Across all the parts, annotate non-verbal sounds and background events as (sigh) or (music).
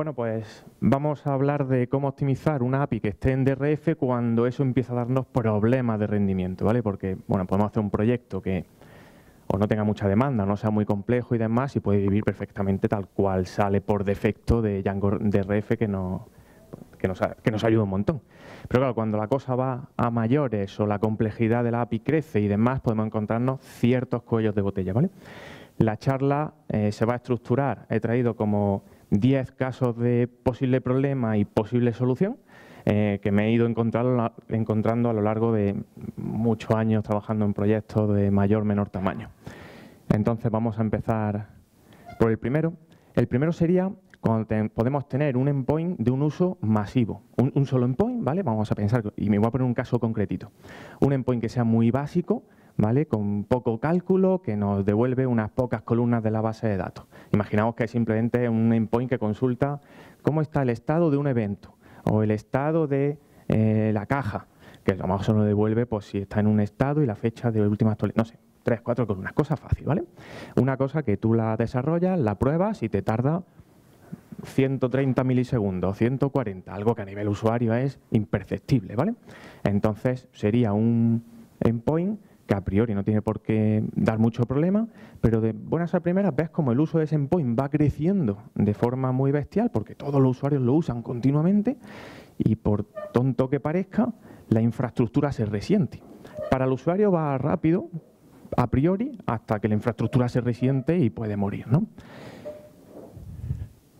Bueno, pues vamos a hablar de cómo optimizar una API que esté en DRF cuando eso empieza a darnos problemas de rendimiento, ¿vale? Porque, bueno, podemos hacer un proyecto que o no tenga mucha demanda, no sea muy complejo y demás, y puede vivir perfectamente tal cual sale por defecto de Django DRF que, nos, que nos ayuda un montón. Pero claro, cuando la cosa va a mayores o la complejidad de la API crece y demás, podemos encontrarnos ciertos cuellos de botella, ¿vale? La charla eh, se va a estructurar, he traído como 10 casos de posible problema y posible solución, eh, que me he ido encontrando, encontrando a lo largo de muchos años trabajando en proyectos de mayor menor tamaño. Entonces vamos a empezar por el primero. El primero sería cuando podemos tener un endpoint de un uso masivo. Un, un, solo endpoint, ¿vale? Vamos a pensar, y me voy a poner un caso concretito. Un endpoint que sea muy básico, ¿vale? Con poco cálculo, que nos devuelve unas pocas columnas de la base de datos. Imaginamos que es simplemente un endpoint que consulta cómo está el estado de un evento o el estado de eh, la caja, que lo mejor solo devuelve pues, si está en un estado y la fecha de última actualización, no sé, tres, cuatro columnas, cosa fácil, ¿vale? Una cosa que tú la desarrollas, la pruebas y te tarda 130 milisegundos, 140, algo que a nivel usuario es imperceptible, ¿vale? Entonces sería un endpoint que a priori no tiene por qué dar mucho problema, pero de buenas a primeras ves como el uso de ese endpoint va creciendo de forma muy bestial, porque todos los usuarios lo usan continuamente, y por tonto que parezca, la infraestructura se resiente. Para el usuario va rápido, a priori, hasta que la infraestructura se resiente y puede morir. ¿no?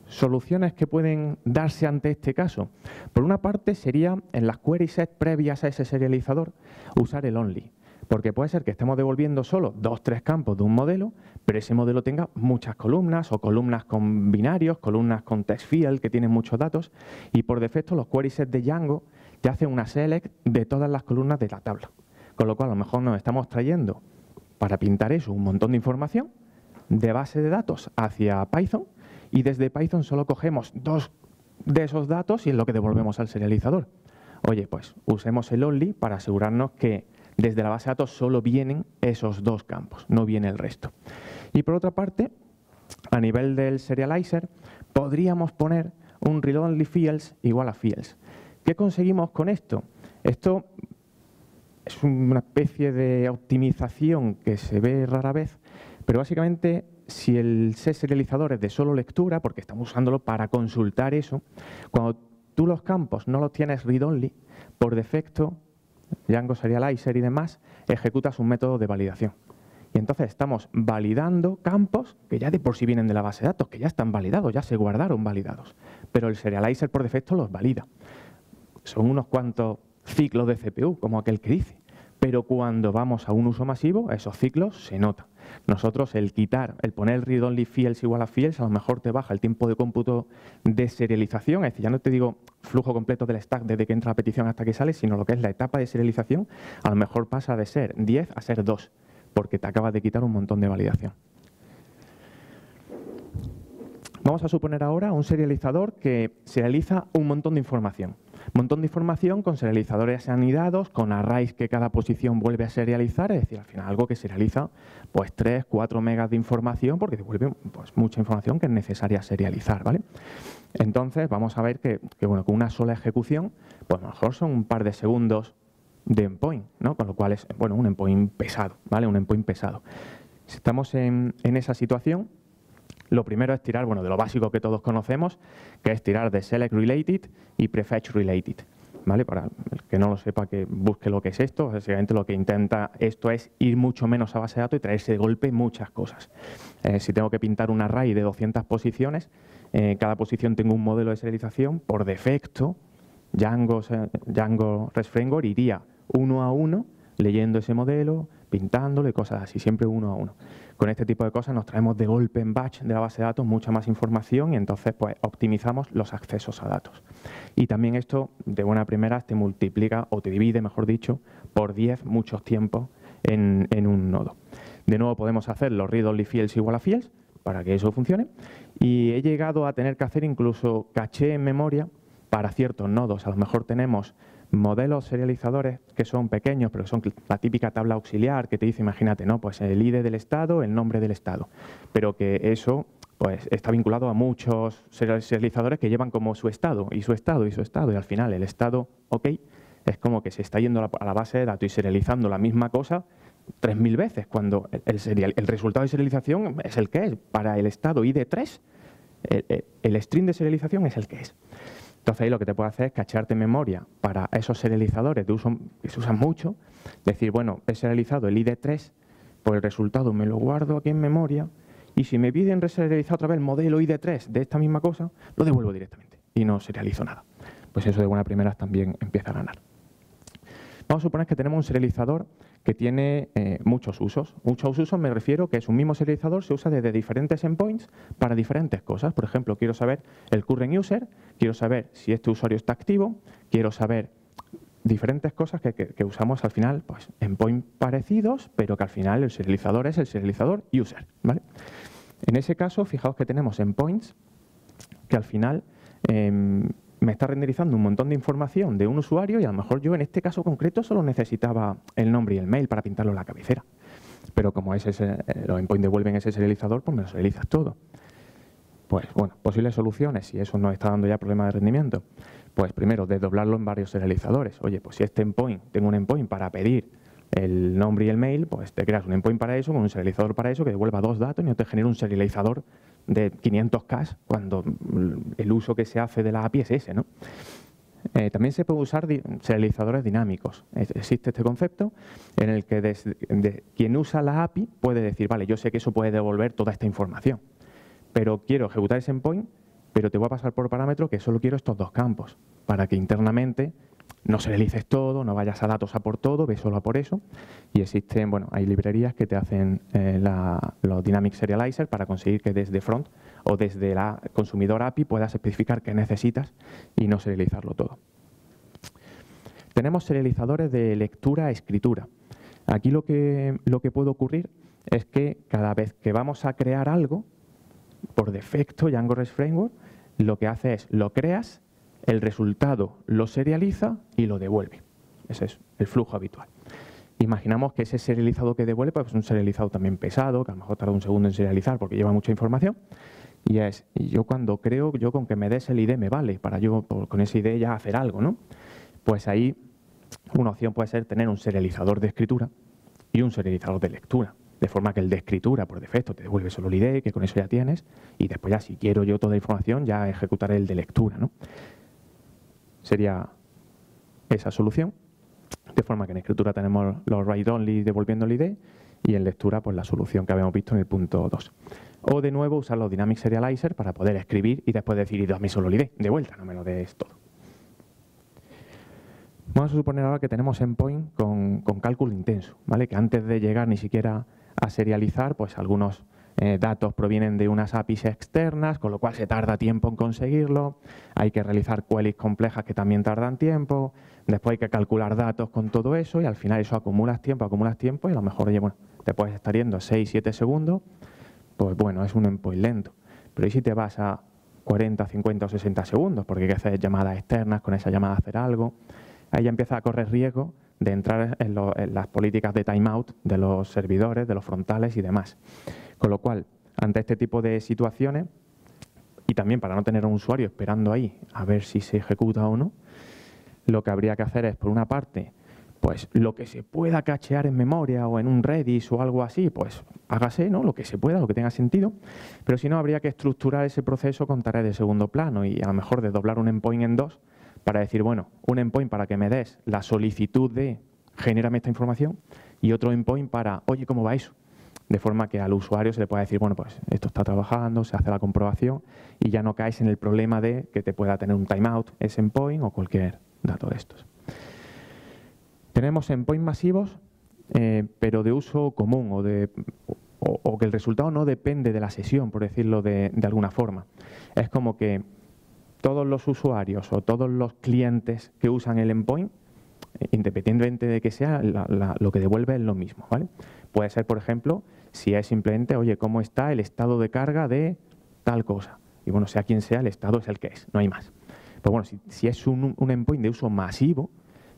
Soluciones que pueden darse ante este caso. Por una parte sería en las query set previas a ese serializador usar el only. Porque puede ser que estemos devolviendo solo dos, tres campos de un modelo, pero ese modelo tenga muchas columnas o columnas con binarios, columnas con text field que tienen muchos datos y por defecto los query sets de Django te hacen una select de todas las columnas de la tabla. Con lo cual a lo mejor nos estamos trayendo para pintar eso un montón de información de base de datos hacia Python y desde Python solo cogemos dos de esos datos y es lo que devolvemos al serializador. Oye, pues usemos el only para asegurarnos que desde la base de datos solo vienen esos dos campos, no viene el resto. Y por otra parte, a nivel del serializer, podríamos poner un read only fields igual a fields. ¿Qué conseguimos con esto? Esto es una especie de optimización que se ve rara vez, pero básicamente si el serializador es de solo lectura, porque estamos usándolo para consultar eso, cuando tú los campos no los tienes read only, por defecto Django Serializer y demás, ejecutas un método de validación. Y entonces estamos validando campos que ya de por sí vienen de la base de datos, que ya están validados, ya se guardaron validados. Pero el serializer por defecto los valida. Son unos cuantos ciclos de CPU, como aquel que dice. Pero cuando vamos a un uso masivo, esos ciclos se notan. Nosotros el quitar, el poner read only fields igual a fields, a lo mejor te baja el tiempo de cómputo de serialización, es decir, ya no te digo flujo completo del stack desde que entra la petición hasta que sale, sino lo que es la etapa de serialización, a lo mejor pasa de ser 10 a ser 2, porque te acabas de quitar un montón de validación. Vamos a suponer ahora un serializador que serializa un montón de información. Montón de información con serializadores anidados, con arrays que cada posición vuelve a serializar, es decir, al final algo que serializa pues 3, 4 megas de información porque devuelve pues, mucha información que es necesaria serializar, ¿vale? Entonces vamos a ver que, bueno, con una sola ejecución, pues mejor son un par de segundos de endpoint, ¿no? Con lo cual es, bueno, un endpoint pesado, ¿vale? Un endpoint pesado. Si estamos en, en esa situación, lo primero es tirar, bueno, de lo básico que todos conocemos, que es tirar de select related y prefetch related. ¿Vale? Para el que no lo sepa, que busque lo que es esto. Básicamente lo que intenta esto es ir mucho menos a base de datos y traerse de golpe muchas cosas. Eh, si tengo que pintar un array de 200 posiciones, cada posición tengo un modelo de serialización, por defecto, Django, Django REST Framework iría uno a uno leyendo ese modelo, pintándolo y cosas así, siempre uno a uno. Con este tipo de cosas nos traemos de golpe en batch de la base de datos mucha más información y entonces pues optimizamos los accesos a datos. Y también esto de buena primera te multiplica o te divide, mejor dicho, por 10 muchos tiempos en, un nodo. De nuevo podemos hacer los read only fields igual a fields para que eso funcione y he llegado a tener que hacer incluso caché en memoria para ciertos nodos. A lo mejor tenemos modelos serializadores que son pequeños, pero son la típica tabla auxiliar que te dice, imagínate, ¿no? Pues el ID del Estado, el nombre del Estado. Pero que eso pues está vinculado a muchos serializadores que llevan como su estado y su estado y su estado y al final el estado OK es como que se está yendo a la base de datos y serializando la misma cosa 3.000 veces cuando el, el, resultado de serialización es el que es. Para el estado ID3, el, el, string de serialización es el que es. Entonces ahí lo que te puede hacer es cacharte en memoria para esos serializadores que se usan mucho, decir, bueno, he serializado el ID3, pues el resultado me lo guardo aquí en memoria y si me piden reserializar otra vez el modelo ID3 de esta misma cosa, lo devuelvo directamente y no serializo nada. Pues eso de buena primera también empieza a ganar. Vamos a suponer que tenemos un serializador que tiene eh, muchos usos. Muchos usos me refiero que es un mismo serializador, se usa desde diferentes endpoints para diferentes cosas. Por ejemplo, quiero saber el current user, quiero saber si este usuario está activo, quiero saber diferentes cosas que, usamos al final, pues endpoints parecidos, pero que al final el serializador es el serializador user. En ese caso, fijaos que tenemos endpoints que al final em, me está renderizando un montón de información de un usuario y a lo mejor yo en este caso concreto solo necesitaba el nombre y el mail para pintarlo en la cabecera. Pero como es ese, eh, los endpoints devuelven ese serializador, pues me lo serializas todo. Pues bueno, posibles soluciones, si eso nos está dando ya problemas de rendimiento. Pues primero, desdoblarlo en varios serializadores. Oye, pues si este endpoint, tengo un endpoint para pedir el nombre y el mail, pues te creas un endpoint para eso, con un serializador para eso, que devuelva dos datos y no te genera un serializador de 500K cuando el uso que se hace de la API es ese. ¿no? Eh, también se puede usar serializadores dinámicos. existe este concepto en el que quien usa la API puede decir, vale, yo sé que eso puede devolver toda esta información, pero quiero ejecutar ese endpoint, pero te voy a pasar por parámetro que solo quiero estos dos campos, para que internamente no serialices todo, no vayas a datos a por todo, ve solo a por eso. Y existen, bueno, hay librerías que te hacen eh, los Dynamic Serializer para conseguir que desde front o desde la consumidor API puedas especificar qué necesitas y no serializarlo todo. Tenemos serializadores de lectura a escritura. Aquí lo que, lo que puede ocurrir es que cada vez que vamos a crear algo, por defecto Django REST Framework lo que hace es lo creas el resultado lo serializa y lo devuelve. Ese es el flujo habitual. Imaginamos que ese serializado que devuelve pues, es un serializado también pesado, que a lo mejor tarda un segundo en serializar porque lleva mucha información. Y es, yo cuando creo, yo con que me des el ID me vale para yo con ese ID ya hacer algo, ¿no? Pues ahí una opción puede ser tener un serializador de escritura y un serializador de lectura. De forma que el de escritura, por defecto, te devuelve solo el ID, que con eso ya tienes, y después ya si quiero yo toda la información, ya ejecutaré el de lectura, ¿no? Sería esa solución. De forma que en escritura tenemos los write-only devolviendo el ID y en lectura pues la solución que habíamos visto en el punto 2. O de nuevo usar los Dynamic Serializer para poder escribir y después decir, y dame solo el ID, de vuelta, no me lo des todo. Vamos a suponer ahora que tenemos endpoint con, con cálculo intenso, ¿vale? que antes de llegar ni siquiera a serializar, pues algunos eh, datos provienen de unas APIs externas, con lo cual se tarda tiempo en conseguirlo, hay que realizar queries complejas que también tardan tiempo, después hay que calcular datos con todo eso y al final eso acumulas tiempo, acumulas tiempo y a lo mejor bueno, te puedes estar yendo 6, 7 segundos, pues bueno, es un endpoint lento. Pero ¿y si te vas a 40, 50 o 60 segundos? Porque hay que hacer llamadas externas, con esa llamada hacer algo. Ahí ya empieza a correr riesgo de entrar en, en las políticas de timeout de los servidores, de los frontales y demás. Con lo cual, ante este tipo de situaciones, y también para no tener a un usuario esperando ahí a ver si se ejecuta o no, lo que habría que hacer es, por una parte, pues lo que se pueda cachear en memoria o en un Redis o algo así, pues hágase, ¿no? Lo que se pueda, lo que tenga sentido. Pero si no, habría que estructurar ese proceso con tareas de segundo plano y a lo mejor de doblar un endpoint en dos para decir, bueno, un endpoint para que me des la solicitud de genérame esta información y otro endpoint para, oye, ¿cómo va eso? de forma que al usuario se le pueda decir, bueno, pues esto está trabajando, se hace la comprobación y ya no caes en el problema de que te pueda tener un timeout, ese endpoint o cualquier dato de estos. Tenemos endpoints masivos, eh, pero de uso común o, de, o, que el resultado no depende de la sesión, por decirlo de, alguna forma. Es como que todos los usuarios o todos los clientes que usan el endpoint, eh, independientemente de que sea, lo que devuelve es lo mismo. ¿vale? Puede ser, por ejemplo, si es simplemente, oye, ¿cómo está el estado de carga de tal cosa? Y bueno, sea quien sea, el estado es el que es, no hay más. Pero bueno, si, es un, endpoint de uso masivo,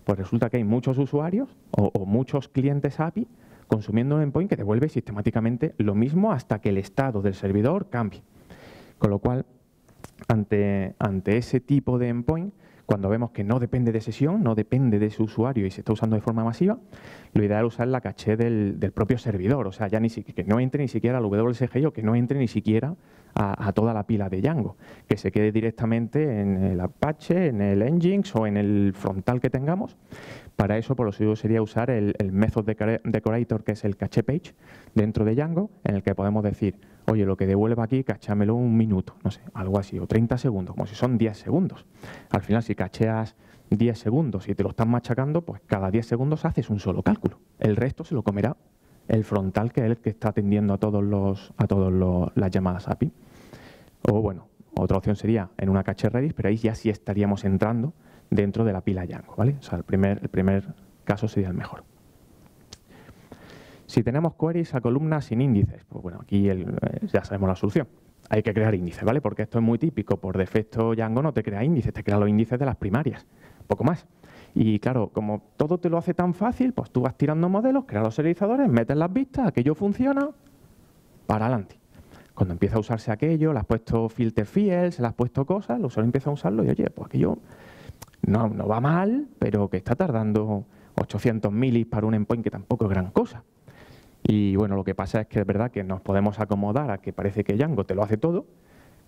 pues resulta que hay muchos usuarios o, muchos clientes API consumiendo un endpoint que devuelve sistemáticamente lo mismo hasta que el estado del servidor cambie. Con lo cual, ante, ante ese tipo de endpoint, cuando vemos que no depende de sesión, no depende de su usuario y se está usando de forma masiva, lo ideal es usar la caché del, propio servidor, o sea, ya ni que no entre ni siquiera al WSGI o que no entre ni siquiera a, toda la pila de Django, que se quede directamente en el Apache, en el Nginx o en el frontal que tengamos. Para eso, por lo suyo sería usar el, el method decorator, que es el caché page, dentro de Django, en el que podemos decir, oye, lo que devuelva aquí, cachámelo un minuto, no sé, algo así, o 30 segundos, como si son 10 segundos. Al final, si cacheas 10 segundos y te lo están machacando, pues cada 10 segundos haces un solo cálculo. El resto se lo comerá el frontal, que es el que está atendiendo a todos los a todos las llamadas API. O bueno, otra opción sería en una caché Redis, pero ahí ya sí estaríamos entrando dentro de la pila Django, ¿vale? O sea, el primer, el primer caso sería el mejor. Si tenemos queries a columnas sin índices, pues bueno, aquí eh, ya sabemos la solución. Hay que crear índices, ¿vale? Porque esto es muy típico. Por defecto Django no te crea índices, te crea los índices de las primarias, poco más. Y claro, como todo te lo hace tan fácil, pues tú vas tirando modelos, creas los serializadores, metes las vistas, aquello funciona, para adelante. Cuando empieza a usarse aquello, le has puesto filter fields, le has puesto cosas, el usuario empieza a usarlo y oye, pues aquello no, no va mal, pero que está tardando 800 milis para un endpoint que tampoco es gran cosa. Y bueno, lo que pasa es que es verdad que nos podemos acomodar a que parece que Django te lo hace todo,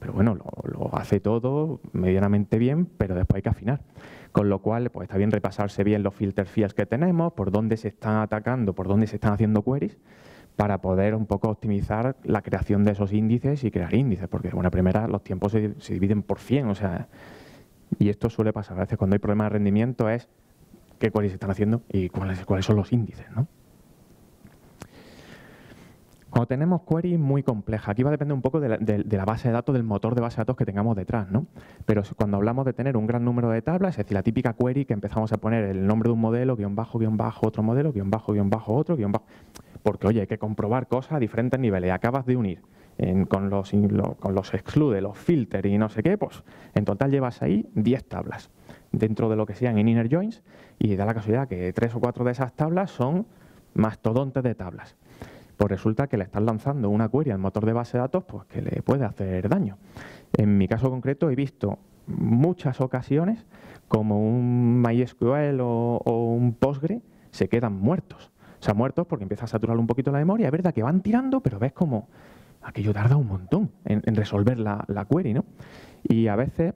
pero bueno, lo, hace todo medianamente bien, pero después hay que afinar. Con lo cual, pues está bien repasarse bien los filter fields que tenemos, por dónde se están atacando, por dónde se están haciendo queries, para poder un poco optimizar la creación de esos índices y crear índices, porque de buena primera los tiempos se, dividen por 100, o sea, y esto suele pasar a veces cuando hay problemas de rendimiento es qué queries están haciendo y cuáles, cuáles son los índices, ¿no? Cuando tenemos queries muy complejas, aquí va a depender un poco de la, base de datos, del motor de base de datos que tengamos detrás, ¿no? Pero cuando hablamos de tener un gran número de tablas, es decir, la típica query que empezamos a poner el nombre de un modelo, guion bajo, guion bajo, otro modelo, guion bajo, guion bajo, otro, guion bajo, porque oye, hay que comprobar cosas a diferentes niveles acabas de unir con, los, con los exclude, los filter y no sé qué, pues en total llevas ahí 10 tablas dentro de lo que sean en inner joins y da la casualidad que tres o cuatro de esas tablas son mastodontes de tablas pues resulta que le estás lanzando una query al motor de base de datos pues que le puede hacer daño. En mi caso concreto he visto muchas ocasiones como un MySQL o, un Postgre se quedan muertos. O sea, muertos porque empieza a saturar un poquito la memoria. Es verdad que van tirando, pero ves como aquello tarda un montón en, resolver la, query, ¿no? Y a veces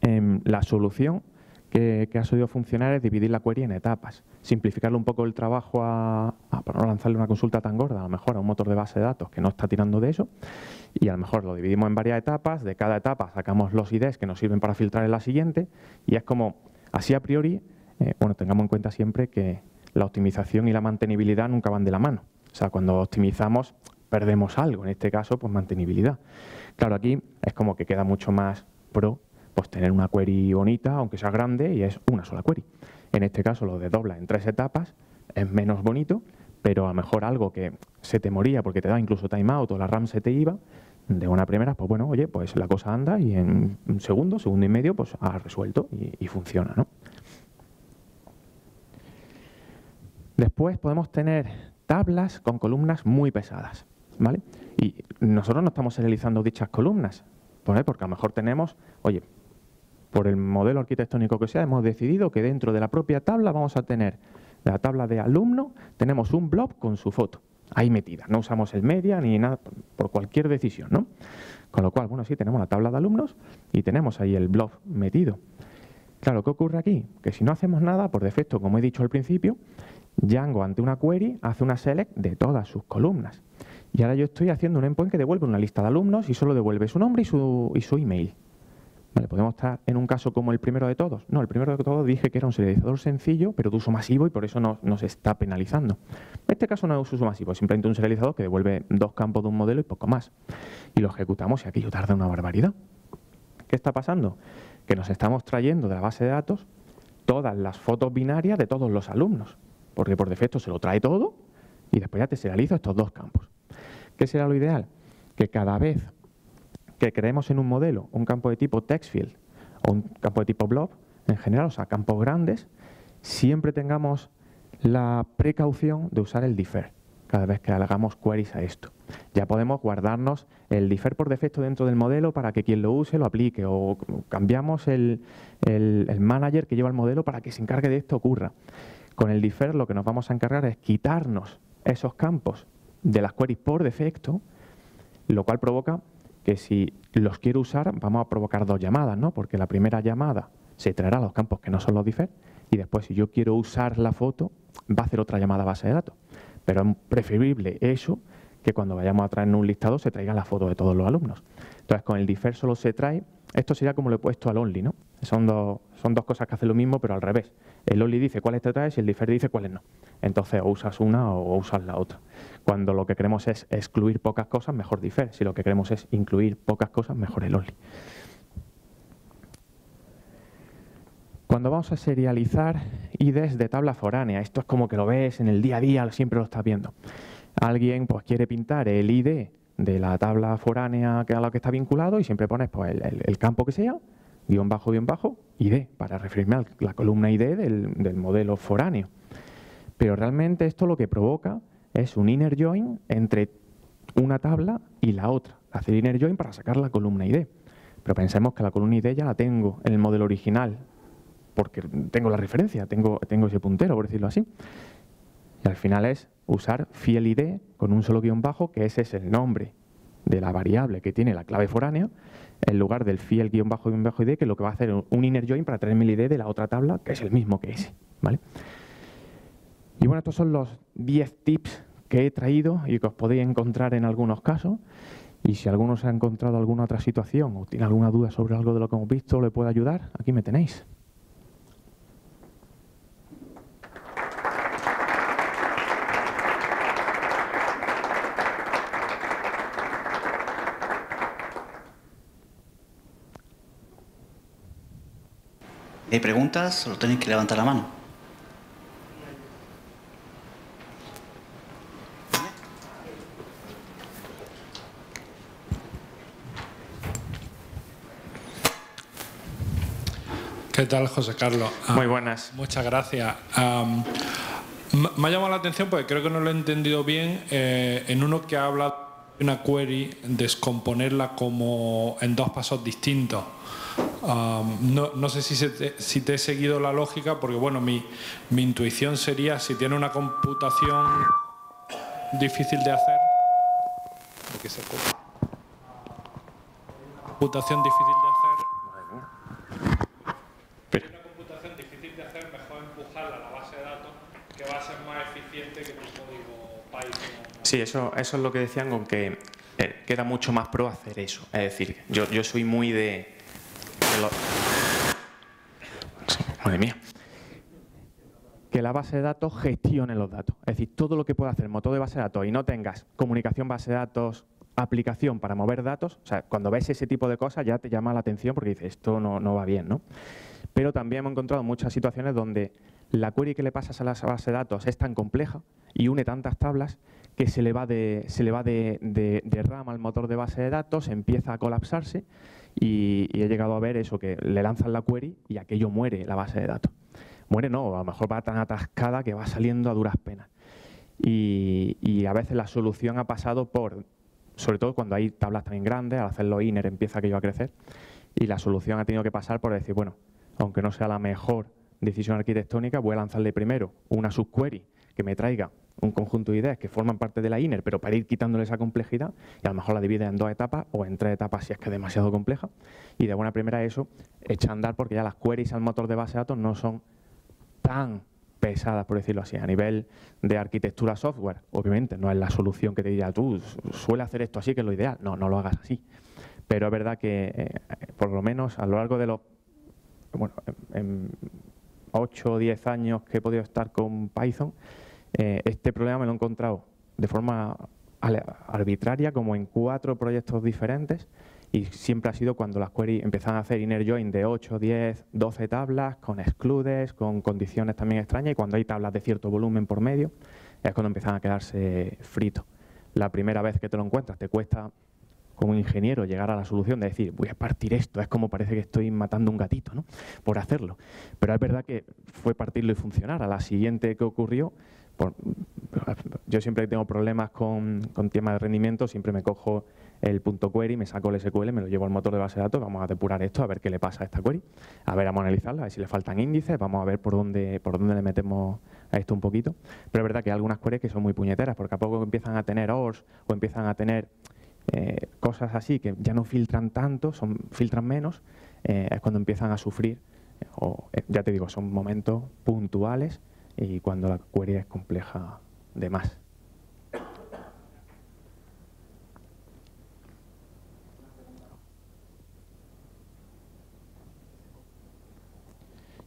em, la solución que, ha solido funcionar es dividir la query en etapas, simplificarle un poco el trabajo a, para no lanzarle una consulta tan gorda, a lo mejor a un motor de base de datos que no está tirando de eso, y a lo mejor lo dividimos en varias etapas, de cada etapa sacamos los IDs que nos sirven para filtrar en la siguiente, y es como, así a priori, eh, bueno, tengamos en cuenta siempre que la optimización y la mantenibilidad nunca van de la mano. O sea, cuando optimizamos perdemos algo, en este caso, pues mantenibilidad. Claro, aquí es como que queda mucho más pro pues tener una query bonita, aunque sea grande, y es una sola query. En este caso lo de dobla en tres etapas es menos bonito, pero a lo mejor algo que se te moría porque te da incluso timeout o la RAM se te iba, de una primera, pues bueno, oye, pues la cosa anda y en un segundo, segundo y medio, pues ha resuelto y, y funciona, ¿no? Después podemos tener tablas con columnas muy pesadas, ¿vale? Y nosotros no estamos serializando dichas columnas, porque a lo mejor tenemos, oye, por el modelo arquitectónico que sea, hemos decidido que dentro de la propia tabla vamos a tener la tabla de alumno, tenemos un blob con su foto ahí metida. No usamos el media ni nada por cualquier decisión, ¿no? Con lo cual, bueno, sí, tenemos la tabla de alumnos y tenemos ahí el blob metido. Claro, ¿qué ocurre aquí? Que si no hacemos nada, por defecto, como he dicho al principio, Django ante una query hace una select de todas sus columnas. Y ahora yo estoy haciendo un endpoint que devuelve una lista de alumnos y solo devuelve su nombre y su, y su email. ¿Podemos estar en un caso como el primero de todos? No, el primero de todos dije que era un serializador sencillo, pero de uso masivo y por eso nos no está penalizando. En este caso no es uso masivo, es simplemente un serializador que devuelve dos campos de un modelo y poco más. Y lo ejecutamos y aquello tarda una barbaridad. ¿Qué está pasando? Que nos estamos trayendo de la base de datos todas las fotos binarias de todos los alumnos, porque por defecto se lo trae todo y después ya te serializo estos dos campos. ¿Qué será lo ideal? Que cada vez que creemos en un modelo un campo de tipo textfield o un campo de tipo blob, en general, o sea, campos grandes, siempre tengamos la precaución de usar el defer cada vez que hagamos queries a esto. Ya podemos guardarnos el differ por defecto dentro del modelo para que quien lo use lo aplique o cambiamos el, el manager que lleva el modelo para que se encargue de esto ocurra. Con el differ lo que nos vamos a encargar es quitarnos esos campos de las queries por defecto, lo cual provoca que si los quiero usar vamos a provocar dos llamadas, ¿no? Porque la primera llamada se traerá a los campos que no son los differ y después si yo quiero usar la foto va a hacer otra llamada a base de datos. Pero es preferible eso que cuando vayamos a traer un listado se traiga la foto de todos los alumnos. Entonces con el differ solo se trae, esto sería como lo he puesto al only, ¿no? Son dos, son dos cosas que hacen lo mismo pero al revés. El only dice cuáles te traes y el differ dice cuáles no. Entonces o usas una o usas la otra. Cuando lo que queremos es excluir pocas cosas, mejor differ. Si lo que queremos es incluir pocas cosas, mejor el only. Cuando vamos a serializar IDs de tabla foránea, esto es como que lo ves en el día a día, siempre lo estás viendo. Alguien pues quiere pintar el ID de la tabla foránea a la que está vinculado y siempre pones pues, el, campo que sea, guion bajo, guion bajo, ID, para referirme a la columna ID del, del modelo foráneo. Pero realmente esto lo que provoca es un inner join entre una tabla y la otra. Hacer inner join para sacar la columna ID. Pero pensemos que la columna ID ya la tengo en el modelo original, porque tengo la referencia, tengo, tengo ese puntero, por decirlo así. Y al final es usar fiel ID con un solo guion bajo, que ese es el nombre de la variable que tiene la clave foránea, en lugar del fiel guion bajo guion bajo ID, que es lo que va a hacer un inner join para traerme el ID de la otra tabla, que es el mismo que ese. ¿vale? Y bueno, estos son los 10 tips que he traído y que os podéis encontrar en algunos casos. Y si alguno se ha encontrado alguna otra situación o tiene alguna duda sobre algo de lo que hemos visto, le puedo ayudar, aquí me tenéis. ¿Hay preguntas? Solo tenéis que levantar la mano. ¿Qué tal, José Carlos? Ah, Muy buenas. Muchas gracias. me ha llamado la atención porque creo que no lo he entendido bien eh, en uno que habla de una query, descomponerla como en dos pasos distintos. No, sé si, te, si, te, he seguido la lógica, porque bueno, mi, mi intuición sería si tiene una computación difícil de hacer, porque se computación difícil de Sí, eso, eso es lo que decían con que eh, queda mucho más pro hacer eso. Es decir, yo, yo soy muy de... madre mía. Que la base de datos gestione los datos. Es decir, todo lo que pueda hacer el motor de base de datos y no tengas comunicación base de datos, aplicación para mover datos, o sea, cuando ves ese tipo de cosas ya te llama la atención porque dices, esto no, no va bien, ¿no? Pero también hemos encontrado muchas situaciones donde la query que le pasas a la base de datos es tan compleja y une tantas tablas que se le va de, se le va de, de, RAM al motor de base de datos, empieza a colapsarse y, he llegado a ver eso, que le lanzan la query y aquello muere, la base de datos. Muere no, a lo mejor va tan atascada que va saliendo a duras penas. Y, a veces la solución ha pasado por, sobre todo cuando hay tablas tan grandes, al hacerlo inner empieza aquello a crecer, y la solución ha tenido que pasar por decir, bueno, aunque no sea la mejor decisión arquitectónica, voy a lanzarle primero una subquery que me traiga un conjunto de ideas que forman parte de la inner, pero para ir quitándole esa complejidad, y a lo mejor la divide en dos etapas o en tres etapas si es que es demasiado compleja, y de buena primera eso echa a andar porque ya las queries al motor de base de datos no son tan pesadas, por decirlo así, a nivel de arquitectura software. Obviamente no es la solución que te diría tú, suele hacer esto así, que es lo ideal. No, no lo hagas así. Pero es verdad que, eh, por lo menos a lo largo de los, bueno, en 8 o 10 años que he podido estar con Python, eh, este problema me lo he encontrado de forma arbitraria, como en cuatro proyectos diferentes, y siempre ha sido cuando las queries empiezan a hacer inner join de 8, 10, 12 tablas, con excludes, con condiciones también extrañas, y cuando hay tablas de cierto volumen por medio, es cuando empiezan a quedarse fritos. La primera vez que te lo encuentras te cuesta como ingeniero llegar a la solución de decir, voy a partir esto, es como parece que estoy matando un gatito, ¿no? Por hacerlo. Pero es verdad que fue partirlo y funcionar. A la siguiente que ocurrió, yo siempre tengo problemas con, con temas de rendimiento, siempre me cojo el punto query, me saco el SQL, me lo llevo al motor de base de datos, vamos a depurar esto, a ver qué le pasa a esta query, a ver, vamos a analizarla, a ver si le faltan índices, vamos a ver por dónde, por dónde le metemos a esto un poquito. Pero es verdad que hay algunas queries que son muy puñeteras, porque a poco empiezan a tener ORs o empiezan a tener eh, cosas así que ya no filtran tanto, son, filtran menos, eh, es cuando empiezan a sufrir, o ya te digo, son momentos puntuales y cuando la query es compleja de más.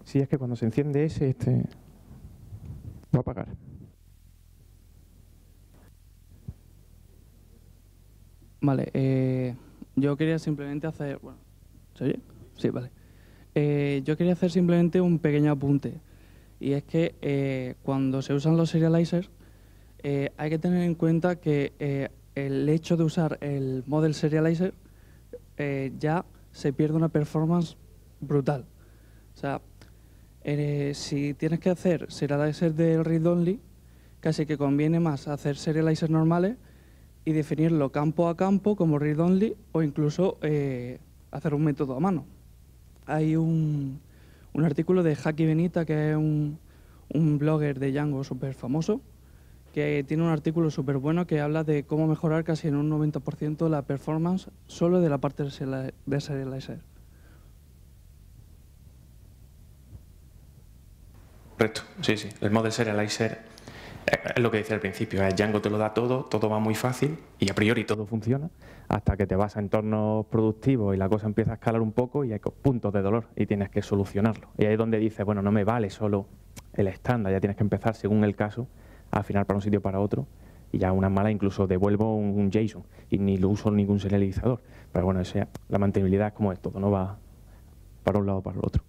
Sí, es que cuando se enciende ese, este va a apagar. Vale, eh, yo quería simplemente hacer... Bueno, ¿se oye? Sí, vale. Eh, yo quería hacer simplemente un pequeño apunte. Y es que eh, cuando se usan los serializers, hay que tener en cuenta que el hecho de usar el model serializer ya se pierde una performance brutal. O sea, eh, si tienes que hacer serializer del read-only, casi que conviene más hacer serializers normales y definirlo campo a campo como read-only o incluso eh, hacer un método a mano. Hay un, artículo de Haki Benita, que es un, blogger de Django súper famoso, que tiene un artículo súper bueno que habla de cómo mejorar casi en un 90% la performance solo de la parte de serializer. Correcto, sí, sí. El model serializer es lo que decía al principio, el Django te lo da todo, todo va muy fácil y a priori todo funciona hasta que te vas a entornos productivos y la cosa empieza a escalar un poco y hay puntos de dolor y tienes que solucionarlo. Y ahí es donde dices, bueno, no me vale solo el estándar, ya tienes que empezar según el caso a afinar para un sitio para otro y ya una mala incluso devuelvo un, JSON y ni lo uso ningún serializador. Pero bueno, esa, la mantenibilidad es como es, todo no va para un lado o para el otro.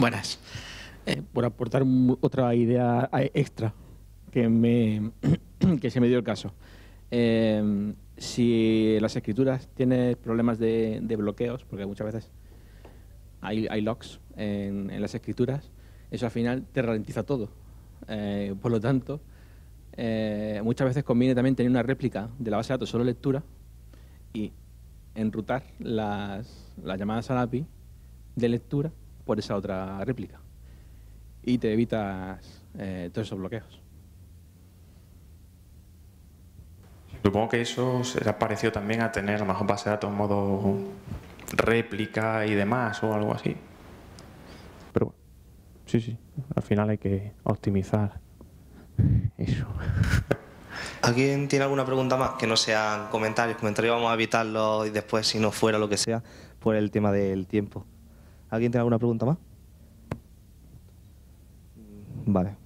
Buenas. Eh, por aportar otra idea eh, extra que, me, (clears throat) se me dio el caso. Eh, si las escrituras tienes problemas de, bloqueos, porque muchas veces hay, hay logs en, las escrituras, eso al final te ralentiza todo. por lo tanto, muchas veces conviene también tener una réplica de la base de datos solo lectura y enrutar las, las llamadas la API de lectura por esa otra réplica. Y te evitas eh, todos esos bloqueos. Supongo que eso ha parecido también a tener a lo mejor base de datos en modo réplica y demás o algo así. Pero bueno, sí, sí, al final hay que optimizar eso. (laughs) ¿Alguien tiene alguna pregunta más? Que no sean comentarios. Comentarios vamos a evitarlo y después, si no fuera lo que sea, por el tema del tiempo. ¿Alguien tiene alguna pregunta más? Vale.